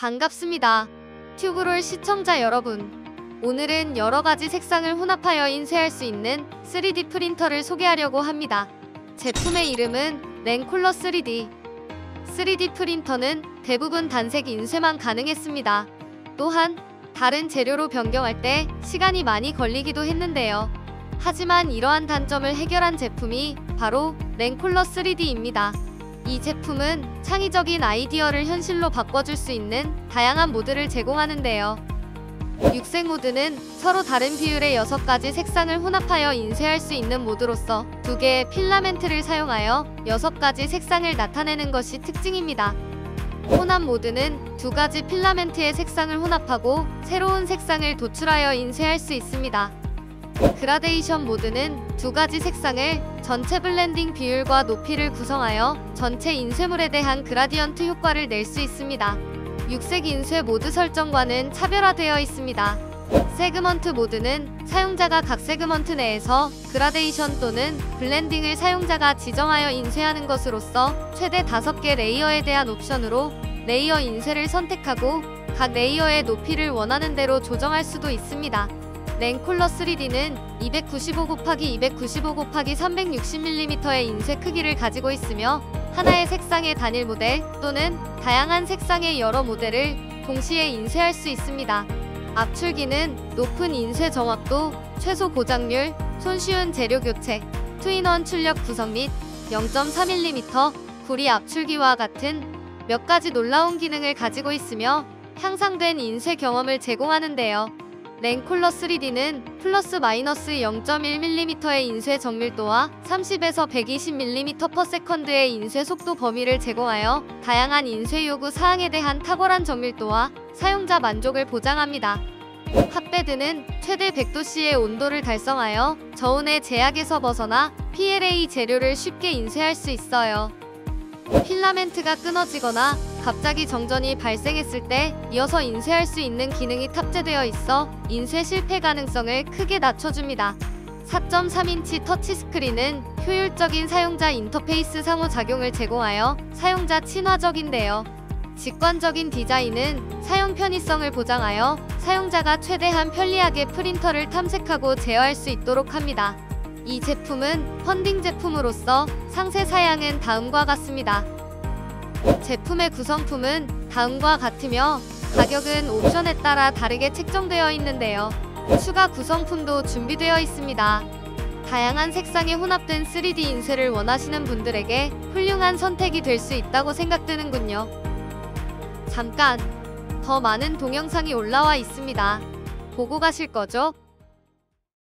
반갑습니다. 튜브롤 시청자 여러분. 오늘은 여러 가지 색상을 혼합하여 인쇄할 수 있는 3D 프린터를 소개하려고 합니다. 제품의 이름은 랭콜러 3D. 3D 프린터는 대부분 단색 인쇄만 가능했습니다. 또한 다른 재료로 변경할 때 시간이 많이 걸리기도 했는데요. 하지만 이러한 단점을 해결한 제품이 바로 랭콜러 3D입니다. 이 제품은 창의적인 아이디어를 현실로 바꿔줄 수 있는 다양한 모드를 제공하는데요. 육색 모드는 서로 다른 비율의 6가지 색상을 혼합하여 인쇄할 수 있는 모드로서 두 개의 필라멘트를 사용하여 6가지 색상을 나타내는 것이 특징입니다. 혼합 모드는 두 가지 필라멘트의 색상을 혼합하고 새로운 색상을 도출하여 인쇄할 수 있습니다. 그라데이션 모드는 두 가지 색상을 전체 블렌딩 비율과 높이를 구성하여 전체 인쇄물에 대한 gradient 효과를 낼 수 있습니다. 육색 인쇄 모드 설정과는 차별화되어 있습니다. segment 모드는 사용자가 각 segment 내에서 그라데이션 또는 블렌딩을 사용자가 지정하여 인쇄하는 것으로서 최대 5개 layer에 대한 옵션으로 layer 인쇄를 선택하고 각 layer의 높이를 원하는 대로 조정할 수도 있습니다. 랭콜러 3D는 295 곱하기 295 곱하기 360mm의 인쇄 크기를 가지고 있으며 하나의 색상의 단일 모델 또는 다양한 색상의 여러 모델을 동시에 인쇄할 수 있습니다. 압출기는 높은 인쇄 정확도, 최소 고장률, 손쉬운 재료 교체, 트윈원 출력 구성 및 0.3mm 구리 압출기와 같은 몇 가지 놀라운 기능을 가지고 있으며 향상된 인쇄 경험을 제공하는데요. 랭콜러 3D는 플러스 마이너스 0.1mm의 인쇄 정밀도와 30에서 120mm/s의 인쇄 속도 범위를 제공하여 다양한 인쇄 요구 사항에 대한 탁월한 정밀도와 사용자 만족을 보장합니다. 핫베드는 최대 100도씨의 온도를 달성하여 저온의 제약에서 벗어나 PLA 재료를 쉽게 인쇄할 수 있어요. 필라멘트가 끊어지거나 갑자기 정전이 발생했을 때 이어서 인쇄할 수 있는 기능이 탑재되어 있어 인쇄 실패 가능성을 크게 낮춰줍니다. 4.3인치 터치스크린은 효율적인 사용자 인터페이스 상호작용을 제공하여 사용자 친화적인데요. 직관적인 디자인은 사용 편의성을 보장하여 사용자가 최대한 편리하게 프린터를 탐색하고 제어할 수 있도록 합니다. 이 제품은 펀딩 제품으로서 상세 사양은 다음과 같습니다. 제품의 구성품은 다음과 같으며 가격은 옵션에 따라 다르게 책정되어 있는데요. 추가 구성품도 준비되어 있습니다. 다양한 색상이 혼합된 3D 인쇄를 원하시는 분들에게 훌륭한 선택이 될 수 있다고 생각되는군요. 잠깐! 더 많은 동영상이 올라와 있습니다. 보고 가실 거죠?